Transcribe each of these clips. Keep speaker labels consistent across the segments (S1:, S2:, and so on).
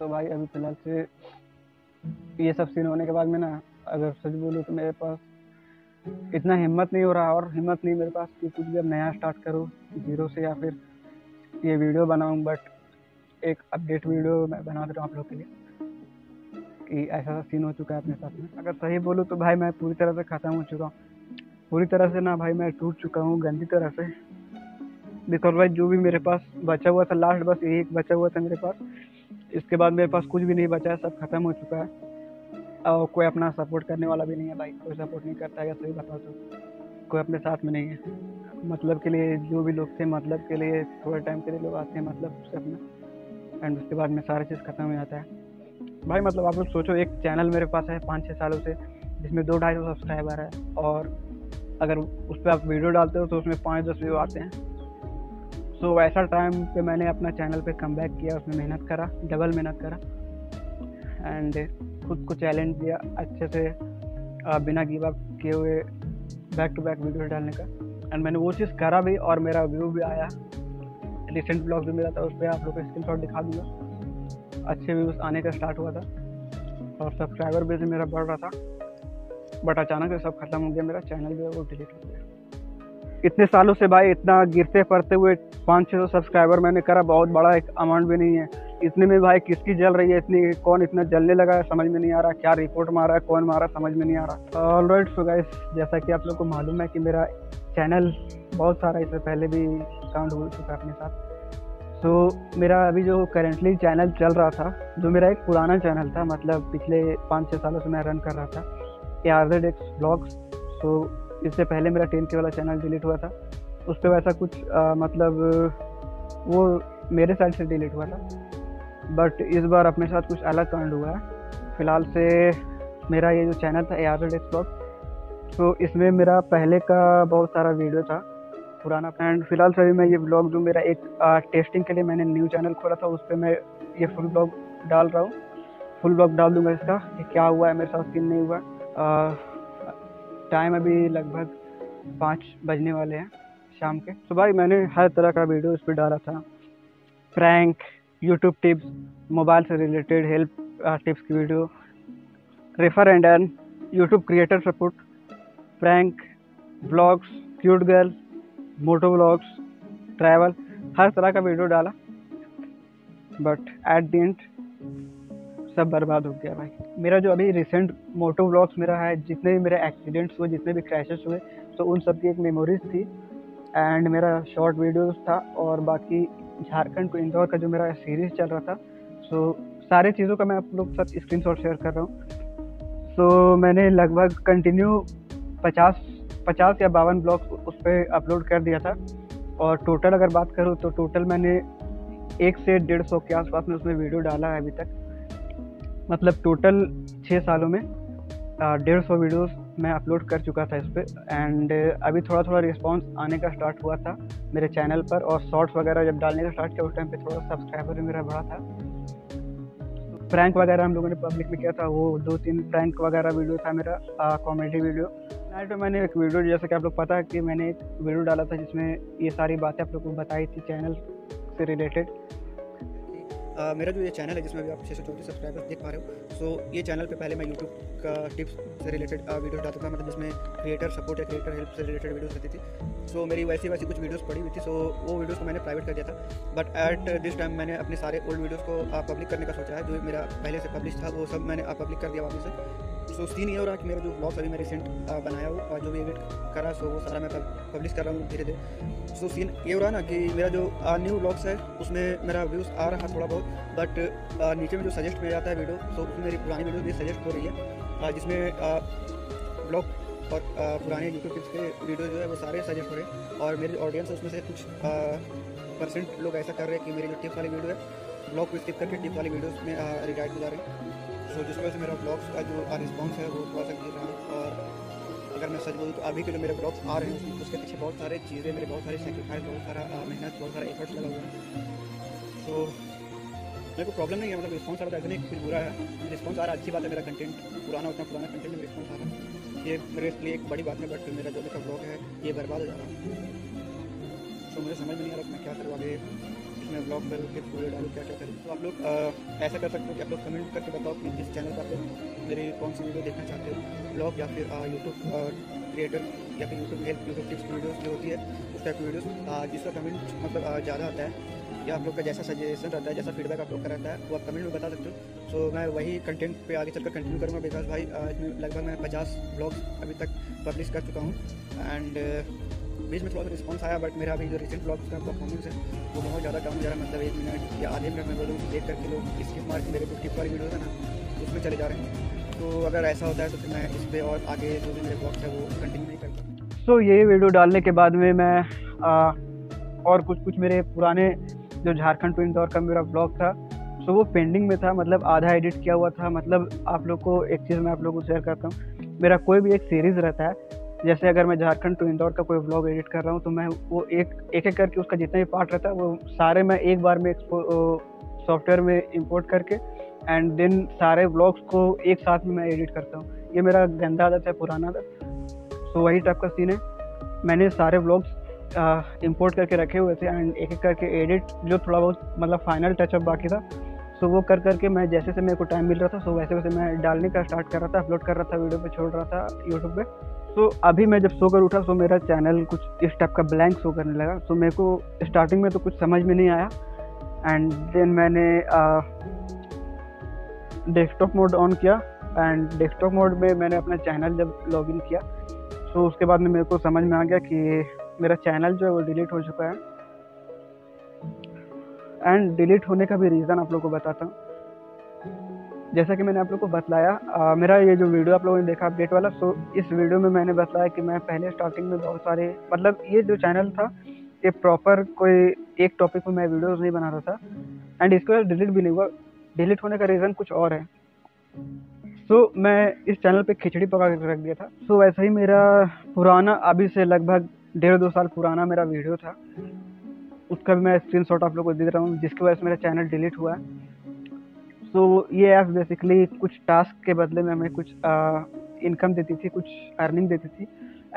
S1: तो भाई अभी फ़िलहाल से ये सब सीन होने के बाद में ना, अगर सच बोलूँ तो मेरे पास इतना हिम्मत नहीं हो रहा और हिम्मत नहीं मेरे पास कि कुछ भी अब नया स्टार्ट करूँ ज़ीरो से या फिर ये वीडियो बनाऊँ बट एक अपडेट वीडियो मैं बना दे रहा हूँ आप लोग के लिए कि ऐसा सीन हो चुका है अपने साथ में। अगर सही बोलूँ तो भाई मैं पूरी तरह से ख़त्म हो चुका हूँ। पूरी तरह से ना भाई मैं टूट चुका हूँ, गंदी तरह से। बिकॉज़ भाई जो भी मेरे पास बचा हुआ था लास्ट बस यही एक बचा हुआ था मेरे पास। इसके बाद मेरे पास कुछ भी नहीं बचा है, सब खत्म हो चुका है। और कोई अपना सपोर्ट करने वाला भी नहीं है भाई, कोई सपोर्ट नहीं करता है सही बताओ तो। कोई अपने साथ में नहीं है। मतलब के लिए जो भी लोग थे मतलब के लिए थोड़े टाइम के लिए लोग आते हैं मतलब से अपना। एंड उसके बाद में सारी चीज़ खत्म हो जाता है। भाई मतलब आप लोग सोचो, एक चैनल मेरे पास है पाँच छः सालों से, जिसमें दो ढाई सौ सब्सक्राइबर है। और अगर उस पर आप वीडियो डालते हो तो उसमें पाँच दस व्यू आते हैं। सो so, वैसा टाइम पे मैंने अपना चैनल पे कम किया उसमें मेहनत करा डबल मेहनत करा एंड खुद को चैलेंज दिया अच्छे से बिना गिव अप किए हुए बैक टू बैक वीडियो डालने का। एंड मैंने वो चीज़ करा भी और मेरा व्यू भी आया। रिसेंट ब्लॉग भी मिला था उस पर आप लोग को स्क्रीन शॉट दिखा दूँगा। अच्छे व्यूज़ आने का स्टार्ट हुआ था और सब्सक्राइबर भी मेरा बढ़ रहा था। बट अचानक से सब खत्म हो गया मेरा चैनल है वो डिलीट हो गया। इतने सालों से भाई इतना गिरते पड़ते हुए पाँच छः सौ सब्सक्राइबर मैंने करा, बहुत बड़ा एक अमाउंट भी नहीं है। इतने में भाई किसकी जल रही है, इतनी, कौन इतना जलने लगा है, समझ में नहीं आ रहा, क्या रिपोर्ट मारा है, कौन मारा समझ में नहीं आ रहा। ऑल राइट सो गाइस जैसा कि आप लोग को मालूम है कि मेरा चैनल बहुत सारा इससे पहले भी काउंट हो चुका है अपने साथ। तो मेरा अभी जो करेंटली चैनल चल रहा था, जो मेरा एक पुराना चैनल था मतलब पिछले पाँच छः सालों से मैं रन कर रहा था A R Z X blogs तो इससे पहले मेरा टेन के वाला चैनल डिलीट हुआ था। उस पर वैसा कुछ आ, मतलब वो मेरे साइड से डिलीट हुआ था। बट इस बार अपने साथ कुछ अलग कांड हुआ है। फ़िलहाल से मेरा ये जो चैनल था ए आर ब्लॉग तो इसमें मेरा पहले का बहुत सारा वीडियो था पुराना। एंड फ़िलहाल से अभी मैं ये ब्लॉग जो मेरा एक आ, टेस्टिंग के लिए मैंने न्यू चैनल खोला था उस पर मैं ये फुल ब्लॉग डाल रहा हूँ। फुल ब्लॉग डाल दूँगा इसका कि क्या हुआ है मेरे साथ सीन नहीं हुआ। टाइम अभी लगभग पाँच बजने वाले हैं शाम के। तो भाई, मैंने हर तरह का वीडियो इस पर डाला था। प्रैंक यूट्यूब टिप्स मोबाइल से रिलेटेड हेल्प टिप्स की video refer and earn YouTube creator support prank blogs cute girl moto blogs travel हर तरह का वीडियो डाला। बट एट द एंड सब बर्बाद हो गया भाई। मेरा जो अभी रिसेंट मोटो ब्लॉग्स मेरा है, जितने भी मेरे एक्सीडेंट्स हुए, जितने भी क्रैशेस हुए तो उन सब की एक मेमोरीज थी। एंड मेरा शॉर्ट वीडियोस था और बाकी झारखंड को इंदौर का जो मेरा सीरीज़ चल रहा था सो सारे चीज़ों का मैं आप लोग साथ स्क्रीन शेयर कर रहा हूँ। सो मैंने लगभग कंटिन्यू पचास पचास या बावन ब्लॉग उस पर अपलोड कर दिया था। और टोटल अगर बात करूँ तो टोटल मैंने एक से डेढ़ सौ के आसपास में उसमें वीडियो डाला है अभी तक। मतलब टोटल छः सालों में डेढ़ सौ वीडियोस मैं अपलोड कर चुका था इस पर एंड अभी थोड़ा थोड़ा रिस्पांस आने का स्टार्ट हुआ था मेरे चैनल पर और शॉर्ट्स वगैरह जब डालने का स्टार्ट किया, उस टाइम पे थोड़ा सब्सक्राइबर भी मेरा बढ़ा था। प्रैंक वगैरह हम लोगों ने पब्लिक में किया था, वो दो तीन प्रैंक वगैरह वीडियो था मेरा कॉमेडी वीडियो नाइट में मैंने एक वीडियो जैसे कि आप लोग पता है कि मैंने एक वीडियो डाला था जिसमें ये सारी बातें आप लोग को बताई थी चैनल से रिलेटेड
S2: आ, मेरा जो ये चैनल है जिसमें भी आप छः सौ चौंतीस सब्सक्राइबर्स देख पा रहे हो सो ये चैनल पे पहले मैं यूट्यूब का टिप्स से रिलेटेड वीडियो डालता था मतलब जिसमें क्रिएटर सपोर्ट या क्रिएटर हेल्प से रिलेटेड वीडियोज़ रहती थी। सो मेरी वैसी वैसी कुछ वीडियोस पड़ी हुई थी सो वो वीडियोस को मैंने प्राइवेट कर दिया था बट एट दिस टाइम मैंने अपने सारे ओल्ड वीडियोज़ को पब्लिक करने का सोचा है जो मेरा पहले से पब्लिश था वो सब मैंने पब्लिक कर दिया वापस से। सो सीन ये हो रहा है कि मेरा जो ब्लॉग अभी मैं रिसेंट बनाया हूँ, और जो भी एडिट करा, सो वो सारा मैं पब्लिश कर रहा हूँ धीरे धीरे सो सीन ये हो रहा ना कि मेरा जो न्यू ब्लॉग्स है, उसमें मेरा व्यूज़ आ रहा थोड़ा बहुत बट नीचे में जो सजेस्ट में जाता है वीडियो तो उसमें मेरी पुरानी वीडियो भी सजेस्ट हो रही है। जिसमें ब्लॉग और पुराने यूट्यूब के वीडियो जो है, वो सारे सजेस्ट हो रहे हैं, और मेरी ऑडियंस उसमें से कुछ परसेंट लोग ऐसा कर रहे हैं कि मेरी जो टिप वाली वीडियो है ब्लॉग को स्किप करके टिप वाली वीडियोस में रिटाइट हो जा रहे हैं। सो जिस वजह से मेरा ब्लॉग्स का जो रिस्पॉन्स है, वो थोड़ा सा गिर रहा है और अगर मैं सच बोलूँ तो अभी के जो मेरे ब्लॉग्स आ रहे हैं, उसके पीछे बहुत सारे चीज़ें, मेरे बहुत सारे सेक्रीफाइस बहुत सारा मेहनत, बहुत सारा एफर्ट्स लगा हुआ है। तो मेरे को प्रॉब्लम नहीं है मतलब रिस्पॉन्स आ रहा है नहीं, कुछ बुरा है। रिस्पॉन्स आ रहा है अच्छी बात है मेरा कंटेंट पुराना उतना पुराना कंटेंट में रिस्पॉन्स आ रहा। है ये मेरे लिए एक बड़ी बात है बट मेरा जो मेरा ब्लॉग है, ये बर्बाद हो जा रहा है। तो मुझे समझ में नहीं आ रहा मैं क्या करूँ आगे इसमें ब्लॉग करूँ टिप्स वीडियो डालूँ क्या क्या करूँ? तो आप लोग ऐसा कर सकते हो कि आप लोग कमेंट करके बताओ कि जिस चैनल पर आप लोग मेरी कौन सी वीडियो देखना चाहते हो। ब्लॉग या फिर यूट्यूब क्रिएटर या फिर YouTube help YouTube tips videos जो होती है, उस टाइप की वीडियोस जिसका कमेंट मतलब ज़्यादा आता है, या आप लोग का जैसा सजेशन रहता है, जैसा फीडबैक आप लोग का रहता है, वो आप कमेंट में बता सकते हो। सो मैं वही कंटेंट पे आगे चलकर कंटिन्यू करूँगा बिकॉज़ भाई इसमें लगभग मैं पचास ब्लॉग्स अभी तक पब्लिश कर चुका हूँ एंड बीच में थोड़ा सा रिस्पॉन्स आया बट मेरा अभी जो रिसेंट ब्लॉग्स का परफॉर्मेंस है, वो बहुत ज़्यादा डाउन जा रहा है मतलब एक मिनट या आधे मिनट में बोलूँ देख करके लोग स्किप मार के मेरे टिप वाली वीडियो है ना, उसमें चले जा रहे हैं। तो अगर ऐसा होता है तो फिर मैं इस पर और आगे जो भी मेरे ब्लॉग्स है, वो कंटिन्यू नहीं करता।
S1: सो ये वीडियो डालने के बाद में मैं और कुछ कुछ मेरे पुराने जो झारखंड ट्विन दौर का मेरा ब्लॉग था सो वो पेंडिंग में था मतलब आधा एडिट किया हुआ था मतलब आप लोग को एक चीज़ मैं आप लोगों को शेयर करता हूँ। मेरा कोई भी एक सीरीज़ रहता है जैसे अगर मैं झारखंड टू इंदौर का कोई ब्लॉग एडिट कर रहा हूँ तो मैं वो एक एक एक करके उसका जितना भी पार्ट रहता है, वो सारे मैं एक बार में सॉफ्टवेयर में इंपोर्ट करके एंड देन सारे ब्लॉग्स को एक साथ में मैं एडिट करता हूँ। ये मेरा गंदा आदत है, पुराना आदत। सो वही टाइप का सीन है। मैंने सारे ब्लॉग्स इंपोर्ट करके रखे हुए थे एंड एक एक करके एडिट जो थोड़ा बहुत मतलब फाइनल टचअप बाकी था। सो वो कर करके मैं जैसे से मेरे को टाइम मिल रहा था सो वैसे वैसे मैं डालने का स्टार्ट कर रहा था अपलोड कर रहा था, वीडियो पे छोड़ रहा था यूट्यूब पे। सो अभी मैं जब सो कर उठा सो मेरा चैनल कुछ इस टाइप का ब्लैंक शो करने लगा। सो मेरे को स्टार्टिंग में तो कुछ समझ में नहीं आया। एंड देन मैंने डेस्कटॉप मोड ऑन किया। एंड डेस्कटॉप मोड में मैंने अपना चैनल जब लॉगिन किया तो उसके बाद में मेरे को समझ में आ गया कि मेरा चैनल जो है वो डिलीट हो चुका है। एंड डिलीट होने का भी रीज़न आप लोग को बताता हूँ। जैसा कि मैंने आप लोग को बतलाया मेरा ये जो वीडियो आप लोगों ने देखा अपडेट वाला सो इस वीडियो में मैंने बताया कि मैं पहले स्टार्टिंग में बहुत सारे मतलब ये जो चैनल था ये प्रॉपर कोई एक टॉपिक पर मैं वीडियोस नहीं बना रहा था एंड इसको डिलीट भी नहीं हुआ। डिलीट होने का रीज़न कुछ और है। सो so, मैं इस चैनल पे खिचड़ी पका के रख दिया था। सो so, वैसे ही मेरा पुराना अभी से लगभग डेढ़ दो साल पुराना मेरा वीडियो था। उसका भी मैं स्क्रीन शॉट आप लोग को दे रहा हूँ जिसकी वजह से मेरा चैनल डिलीट हुआ है। सो ये ऐप बेसिकली कुछ टास्क के बदले में हमें कुछ इनकम देती थी, कुछ अर्निंग देती थी।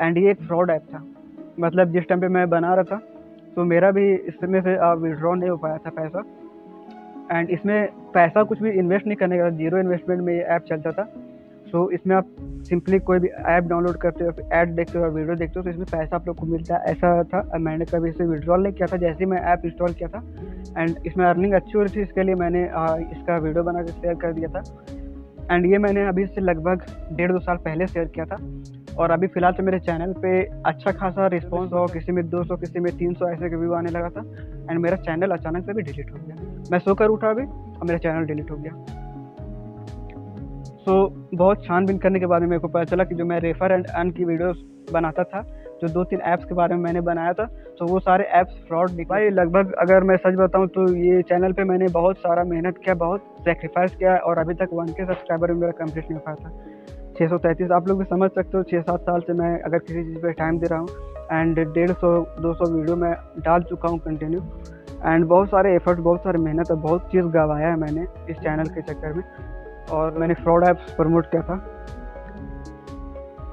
S1: एंड ये एक फ्रॉड ऐप था। मतलब जिस टाइम पे मैं बना रहा था तो मेरा भी इसमें से विड्रॉ नहीं हो पाया था पैसा। एंड इसमें पैसा कुछ भी इन्वेस्ट नहीं करने का ज़ीरो इन्वेस्टमेंट में ये ऐप चलता था। सो so, इसमें आप सिंपली कोई भी ऐप डाउनलोड करते हो ऐड देखते हो वीडियो देखते हो तो इसमें पैसा आप लोग को मिलता है। ऐसा था मैंने कभी इसे विड्रॉल नहीं किया था जैसे ही मैं ऐप इंस्टॉल किया था। एंड इसमें अर्निंग अच्छी हो रही थी इसके लिए मैंने इसका वीडियो बना के शेयर कर दिया था। एंड ये मैंने अभी से लगभग डेढ़ दो साल पहले शेयर किया था। और अभी फ़िलहाल तो मेरे चैनल पे अच्छा खासा रिस्पॉन्स हो किसी में 200 किसी में 300 ऐसे व्यू आने लगा था। एंड मेरा चैनल अचानक से भी डिलीट हो गया। मैं सोकर उठा अभी और मेरा चैनल डिलीट हो गया। So, बहुत छानबीन करने के बाद में मेरे को पता चला कि जो मैं रेफर एंड अर्न की वीडियोस बनाता था जो दो तीन ऐप्स के बारे में मैंने बनाया था तो वो सारे ऐप्स फ्रॉड भाई लगभग अगर मैं सच बताऊँ तो ये चैनल पे मैंने बहुत सारा मेहनत किया बहुत सेक्रीफाइस किया और अभी तक वन के सब्सक्राइबर मेरा कंप्लीट नहीं हो पाया था। छः सौ तैंतीस आप लोग भी समझ सकते हो छः सात साल से मैं अगर किसी चीज़ पर टाइम दे रहा हूँ एंड डेढ़ सौ दो सौ वीडियो मैं डाल चुका हूँ कंटिन्यू एंड बहुत सारे एफर्ट बहुत सारी मेहनत और बहुत चीज़ गवाया है मैंने इस चैनल के चक्कर में। और मैंने फ्रॉड ऐप्स प्रमोट किया था।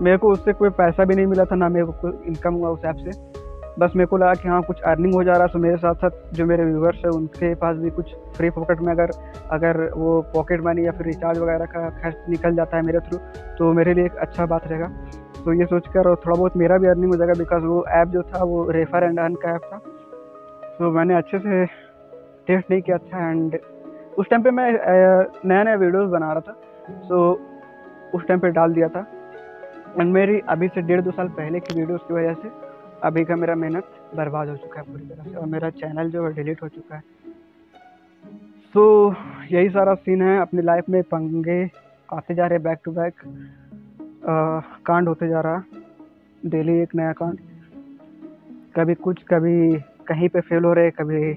S1: मेरे को उससे कोई पैसा भी नहीं मिला था, ना मेरे को कोई इनकम हुआ उस ऐप से। बस मेरे को लगा कि हाँ कुछ अर्निंग हो जा रहा है तो मेरे साथ साथ जो मेरे व्यूवर्स हैं, उनके पास भी कुछ फ्री पॉकेट में अगर अगर वो पॉकेट मनी या फिर रिचार्ज वगैरह का खर्च निकल जाता है मेरे थ्रू तो मेरे लिए एक अच्छा बात रहेगा। तो ये सोचकर और थोड़ा बहुत मेरा भी अर्निंग हो जाएगा बिकॉज़ वो ऐप जो था, वो रेफर एंड अर्न का ऐप था। तो मैंने अच्छे से टेस्ट नहीं किया था एंड उस टाइम पे मैं नया नया वीडियोस बना रहा था सो so, उस टाइम पे डाल दिया था। एंड मेरी अभी से डेढ़ दो साल पहले की वीडियोस की वजह से अभी का मेरा मेहनत बर्बाद हो चुका है पूरी तरह से और मेरा चैनल जो है डिलीट हो चुका है। सो so, यही सारा सीन है। अपनी लाइफ में पंगे आते जा रहे बैक टू बैक कांड होते जा रहा डेली एक नया कांड। कभी कुछ कभी कहीं पे फेल हो रहे कभी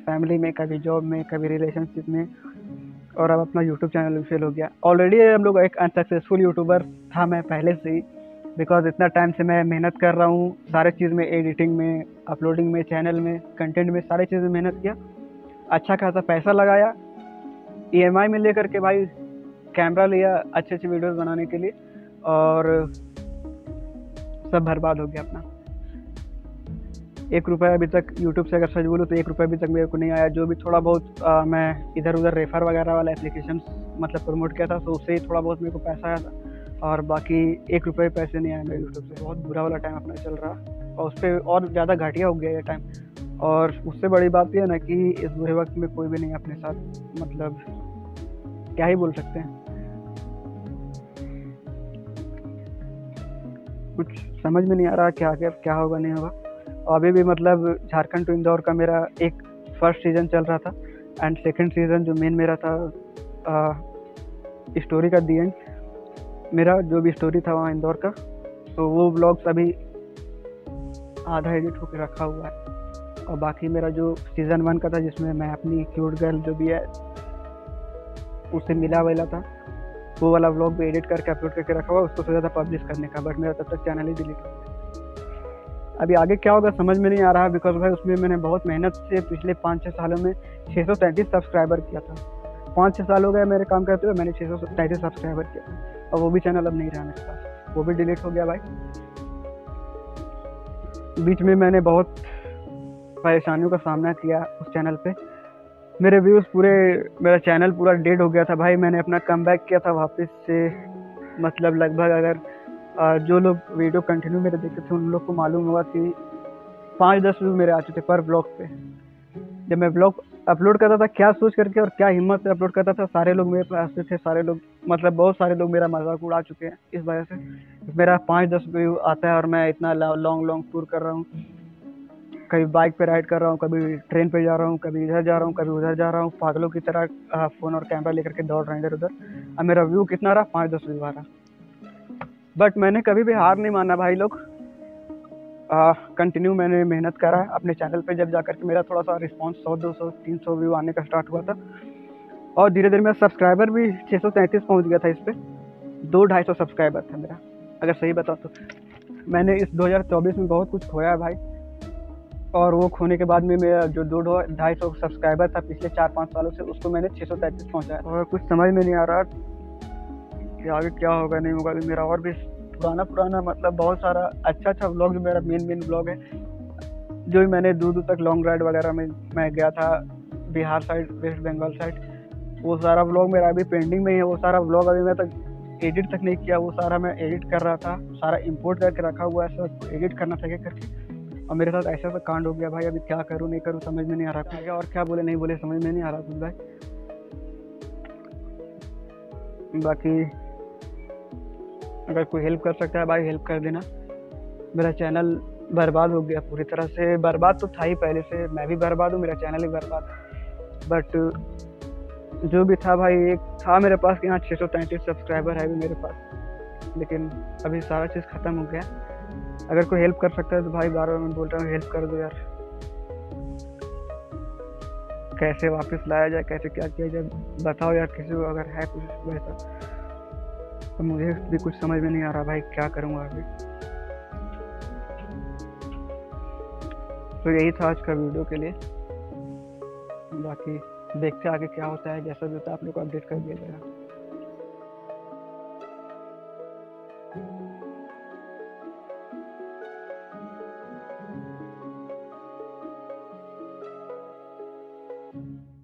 S1: फैमिली में, कभी जॉब में, कभी रिलेशनशिप में, और अब अपना यूट्यूब चैनल भी फेल हो गया। ऑलरेडी हम लोग एक अनसक्सेसफुल यूट्यूबर था मैं पहले से ही बिकॉज़ इतना टाइम से मैं मेहनत कर रहा हूँ, सारे चीज़ में एडिटिंग में अपलोडिंग में चैनल में कंटेंट में, सारे चीज़ में मेहनत किया। अच्छा खासा पैसा लगाया ई e में लेकर के भाई कैमरा लिया अच्छे अच्छे वीडियोस बनाने के लिए, और सब बर्बाद हो गया अपना। एक रुपया अभी तक यूट्यूब से अगर सच बोलूँ तो एक रुपया अभी तक मेरे को नहीं आया। जो भी थोड़ा बहुत आ, मैं इधर उधर रेफर वगैरह वाला एप्लीकेशन मतलब प्रमोट किया था तो उससे ही थोड़ा बहुत मेरे को पैसा आया था। और बाकी एक रुपये पैसे नहीं आए मेरे यूट्यूब से। बहुत बुरा वाला टाइम अपना चल रहा। और उस पर और ज़्यादा घटिया हो गया ये टाइम और उससे बड़ी बात यह ना कि इस बुरे वक्त में कोई भी नहीं अपने साथ मतलब क्या ही बोल सकते हैं। कुछ समझ में नहीं आ रहा क्या क्या क्या होगा नहीं होगा। अभी भी मतलब झारखंड टू इंदौर का मेरा एक फ़र्स्ट सीज़न चल रहा था एंड सेकंड सीज़न जो मेन मेरा था स्टोरी का दी एंड मेरा जो भी स्टोरी था वहाँ इंदौर का तो वो ब्लॉग्स अभी आधा एडिट होकर रखा हुआ है। और बाकी मेरा जो सीज़न वन का था, जिसमें मैं अपनी क्यूट गर्ल जो भी है, उससे मिला वाला था, वो वाला व्लॉग भी एडिट करके अपलोड करके रखा हुआ उसको सोचा था पब्लिश करने का बट मेरा तब तक चैनल ही डिलीट हो अभी आगे क्या होगा समझ में नहीं आ रहा बिकॉज़ भाई उसमें मैंने बहुत मेहनत से पिछले पाँच छः सालों में छः सौ तैंतीस सब्सक्राइबर किया था। पाँच छः साल हो गए मेरे काम करते हुए मैंने छः सौ तैंतीस सब्सक्राइबर किया। था और वो भी चैनल अब नहीं रहा मेरे पास। वो भी डिलीट हो गया भाई। बीच में मैंने बहुत परेशानियों का सामना किया उस चैनल पे। मेरे व्यूज़ पूरे, मेरा चैनल पूरा डेड हो गया था भाई। मैंने अपना कम किया था वापस से। मतलब लगभग अगर जो लोग वीडियो कंटिन्यू मेरे देखते थे, उन लोग को मालूम हुआ कि पाँच दस व्यू मेरे आ चुके पर ब्लॉग पे। जब मैं ब्लॉग अपलोड करता था, क्या सोच करके और क्या हिम्मत से अपलोड करता था, सारे लोग मेरे पास थे, सारे लोग मतलब बहुत सारे लोग मेरा मज़ाक उड़ा चुके हैं इस वजह से। मेरा पाँच दस व्यू आता है और मैं इतना लॉन्ग लॉन्ग टूर कर रहा हूँ। कभी बाइक पे राइड कर रहा हूँ, कभी ट्रेन पे जा रहा हूँ, कभी इधर जा रहा हूँ, कभी उधर जा रहा हूँ। पागलों की तरह फ़ोन और कैमरा लेकर के दौड़ रहे हैं इधर उधर अब मेरा व्यू कितना रहा? पाँच दस व्यू आ रहा। बट मैंने कभी भी हार नहीं माना भाई लोग। कंटिन्यू मैंने मेहनत करा अपने चैनल पे जब जाकर के मेरा थोड़ा सा रिस्पांस सौ, दो सौ, तीन सौ व्यू आने का स्टार्ट हुआ था। और धीरे धीरे मेरा सब्सक्राइबर भी छः सौ तैंतीस पहुँच गया था इस पर दो ढाई सौ सब्सक्राइबर था मेरा। अगर सही बताओ तो। मैंने इस 2024 में बहुत कुछ खोया है भाई। और वो खोने के बाद में मेरा जो दो ढाई सौ सब्सक्राइबर था पिछले चार पाँच सालों से, उसको मैंने छः सौ तैंतीस पहुँचाया। और कुछ समझ में नहीं आ रहा कि आगे क्या होगा, नहीं होगा, अभी मेरा और भी पुराना पुराना मतलब बहुत सारा अच्छा अच्छा ब्लॉग जो मेरा मेन मेन ब्लॉग है। जो भी मैंने दूर दूर तक लॉन्ग राइड वगैरह में, मैं गया था, Bihar side West Bengal side वो सारा ब्लॉग मेरा अभी पेंडिंग में ही है। वो सारा ब्लॉग अभी मैं तक एडिट तक नहीं किया, वो सारा मैं एडिट कर रहा था, सारा इंपोर्ट करके रखा हुआ है सब एडिट करना था करके? और मेरे साथ ऐसा सा कांड हो गया, भाई, अभी क्या करूँ, नहीं करूँ, समझ में नहीं आ रहा क्या और क्या बोले, नहीं बोले, समझ में नहीं आ रहा कुछ, भाई। बाकी अगर कोई हेल्प कर सकता है, भाई हेल्प कर देना। मेरा चैनल बर्बाद हो गया पूरी तरह से। बर्बाद तो था ही पहले से, मैं भी बर्बाद हूँ, मेरा चैनल ही बर्बाद है। बट जो भी था भाई, एक था मेरे पास कि हाँ छः सौ तैंतीस सब्सक्राइबर है भी मेरे पास। लेकिन अभी सारा चीज़ ख़त्म हो गया। अगर कोई हेल्प कर सकता है तो भाई बार बार मैं बोल रहा हूँ हेल्प कर दो यार। कैसे वापस लाया जाए, कैसे क्या किया जाए, बताओ यार, किसी को अगर है कुछ वैसा। तो मुझे भी कुछ समझ में नहीं आ रहा भाई क्या करूँगा अभी। तो यही था आज का वीडियो के लिए। बाकी देखते आगे क्या होता है जैसा भी होता है आप लोग को अपडेट कर दिया जाएगा।